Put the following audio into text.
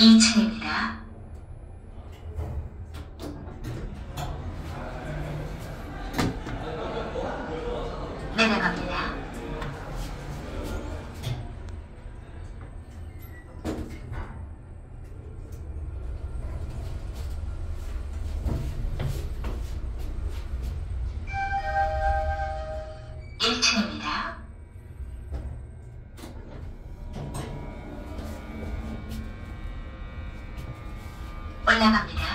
2층입니다. 내려갑니다. 1층입니다. 올라갑니다.